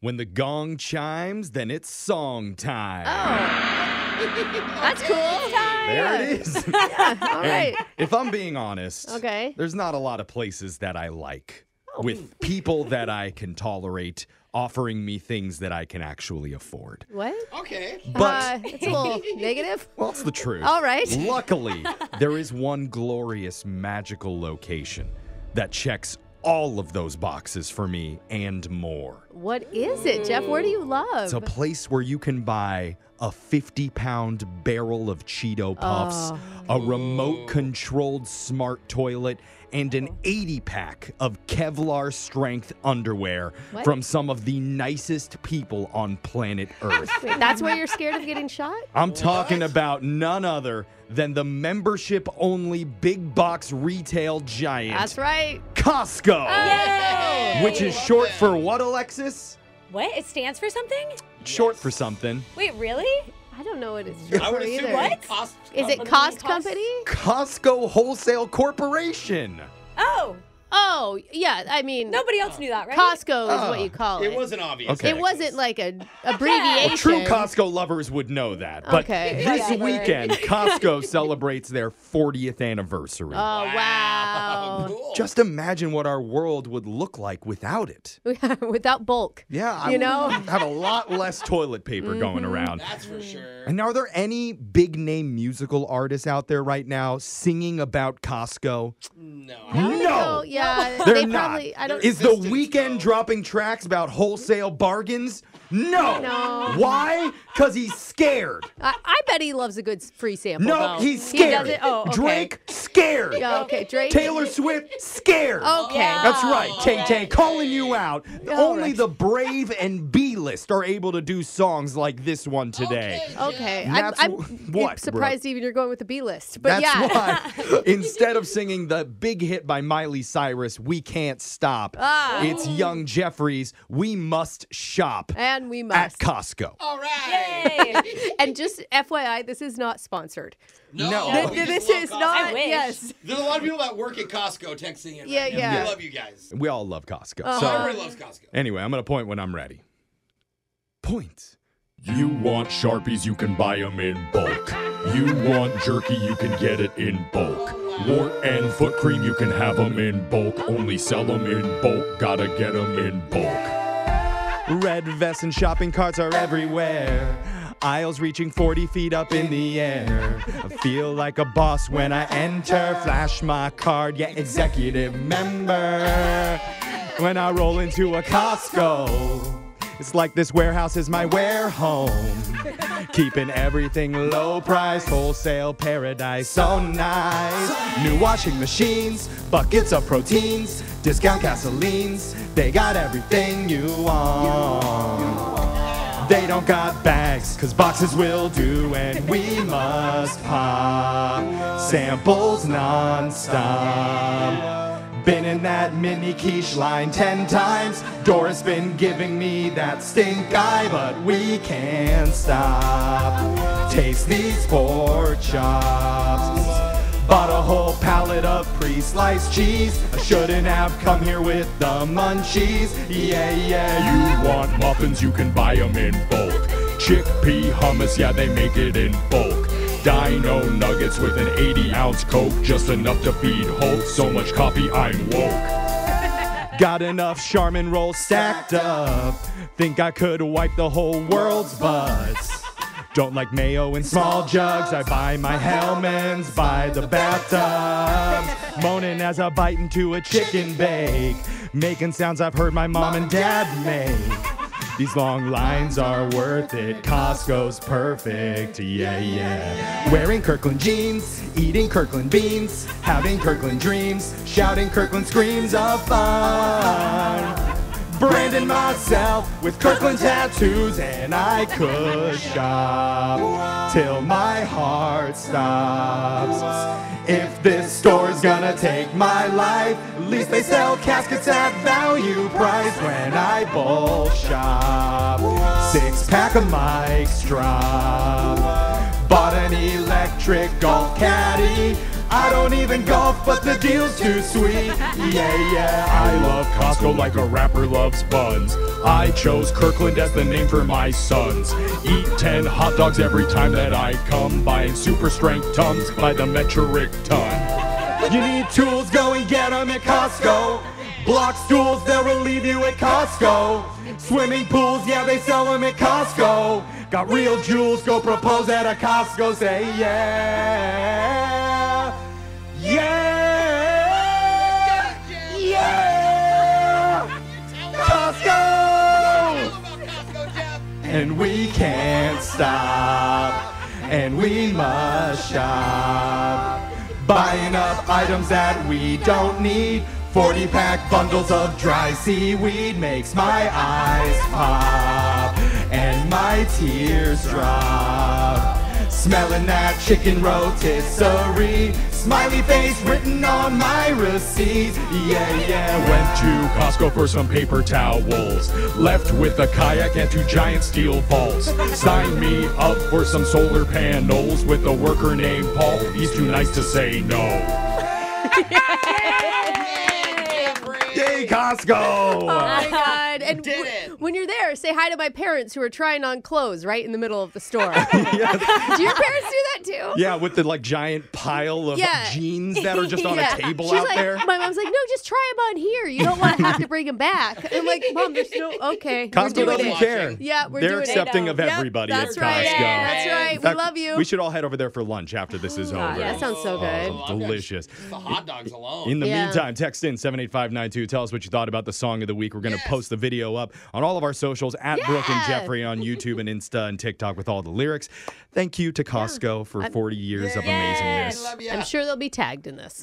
When the gong chimes, then it's song time. Oh. That's cool. There it is. All right. if I'm being honest, Okay. there's not a lot of places that I like with people that I can tolerate offering me things that I can actually afford. What? Okay. But uh, it's a little negative. well, it's the truth. All right. Luckily, there is one glorious magical location that checks all of those boxes for me and more. What is it, Jeff? Where do you mm. love? It's a place where you can buy a 50 pound barrel of Cheeto Puffs, oh. a remote controlled smart toilet, and an 80 pack of Kevlar strength underwear What? from some of the nicest people on planet Earth. Wait, that's where you're scared of getting shot? I'm talking about none other than the membership only big box retail giant, That's right. Costco. Yay! Which is short for what, Alexis? What? It stands for something? Short for something. Wait, really? I don't know what it's short I would for assume either. What? Cost Is it? Cost Cost- Company? Costco Wholesale Corporation. Oh, Oh, yeah. I mean, nobody else knew that, right? Costco is Oh, what ah. you call it. It wasn't obvious. Okay. It wasn't like a abbreviation. True Costco lovers would know that. But Okay. this Whatever. weekend, Costco celebrates their 40th anniversary. Oh wow! Cool. Just imagine what our world would look like without it. Without bulk. Yeah, I You know? have a lot less toilet paper mm-hmm. going around. That's for sure. And are there any big name musical artists out there right now singing about Costco? No. No. yeah, They're they not. probably. I don't. Is the Existence, Weeknd though. dropping tracks about wholesale bargains? No. No. Why? Because he's scared. I, I bet he loves a good free sample. No, though. he's He scared. does it. Oh, okay. Drake, scared. Yeah, okay. Drake. Taylor Swift, scared. Okay. Yeah. That's right, Tay Tay, calling you out. All Only right. the brave and B list are able to do songs like this one today. Okay. And I'm, that's I'm wh- what, surprised even you're going with the B list. But That's yeah. why instead of singing the big hit by Miley Cyrus, We Can't Stop, Ah. it's Young Jeffrey's, We Must Shop and we must. at must. Costco. All right. Yay! and just FYI, this is not sponsored. No. No. we Th- this is Costco. not. I wish. Yes. There's a lot of people that work at Costco texting in. Yeah, right now. yeah. We love you guys. We all love Costco. Uh-huh. So Everyone loves Costco. Anyway, I'm going to point when I'm ready. Point. You want Sharpies, you can buy them in bulk. You want jerky, you can get it in bulk. Wart and foot cream, you can have them in bulk. Only sell them in bulk, gotta get them in bulk. Red vests and shopping carts are everywhere. Aisles reaching 40 feet up in the air. I feel like a boss when I enter. Flash my card, yeah, executive member. When I roll into a Costco, it's like this warehouse is my ware home. Keeping everything low price, wholesale paradise, so nice. New washing machines, buckets of proteins, discount gasolines. They got everything you want. They don't got bags, cause boxes will do, and we must pop samples non-stop. Been in that mini quiche line ten times. Doris been giving me that stink eye, but we can't stop. Taste these pork chops. Bought a whole pallet of pre-sliced cheese. I shouldn't have come here with the munchies. Yeah, yeah. You want muffins, you can buy them in bulk. Chickpea hummus, yeah, they make it in bulk. Dino nuggets with an 80 ounce Coke, just enough to feed Hulk. So much coffee, I'm woke. Got enough Charmin rolls stacked up. Think I could wipe the whole world's butts. Don't like mayo in small jugs. I buy my Hellmann's by the bathtub. Moaning as I bite into a chicken bake. Making sounds I've heard my mom and dad make. These long lines are worth it. Costco's perfect. Yeah, yeah. Wearing Kirkland jeans, eating Kirkland beans, having Kirkland dreams, shouting Kirkland screams of fun. Branding myself with Kirkland tattoos, and I could shop till my heart stops. If this store's gonna take my life, at least they sell caskets at value price when I bull shop. Six pack of mics drop. Bought an electric golf caddy. I don't even golf, but the deal's too sweet. Yeah, yeah, I love Costco like a rapper loves buns. I chose Kirkland as the name for my sons. Eat 10 hot dogs every time that I come. Buying super strength tums by the metric ton. You need tools, go and get them at Costco. Block stools, they'll relieve you at Costco. Swimming pools, yeah, they sell them at Costco. Got real jewels, go propose at a Costco. Say yeah. Yeah. And we can't stop. And we must shop. Buying up items that we don't need. 40 pack bundles of dry seaweed makes my eyes pop and my tears drop. Smelling that chicken rotisserie. Smiley face written on my receipt. Yeah, yeah. Went to Costco for some paper towels. Left with a kayak and two giant steel balls. Sign me up for some solar panels with a worker named Paul. He's too nice to say no. Yay, Costco! Oh my god! And w- when you're there, say hi to my parents who are trying on clothes right in the middle of the store. do your parents do that too? Yeah, with the like giant pile of Yeah. jeans that are just on Yeah. a table She's out like, there. My mom's like, no, just try them on here. You don't want to have to bring them back. And I'm like, mom, there's no okay. we're Costco doing doesn't it. watching. care. Yeah, we're They're doing it. accepting They of don't. Yep, everybody that's at right. Costco. Yeah, that's right. Fact, we love you. We should all head over there for lunch after this oh is over. yeah, that sounds so oh, good. Oh, delicious. The hot dogs alone. In the Yeah. meantime, text in 78592. Tell us what you thought about the song of the week. We're going to Yes. post the video up on all of our socials at Brooke and Jeffrey on YouTube and Insta and TikTok with all the lyrics. Thank you to Costco for 40 years of amazingness. Love. I'm sure they'll be tagged in this.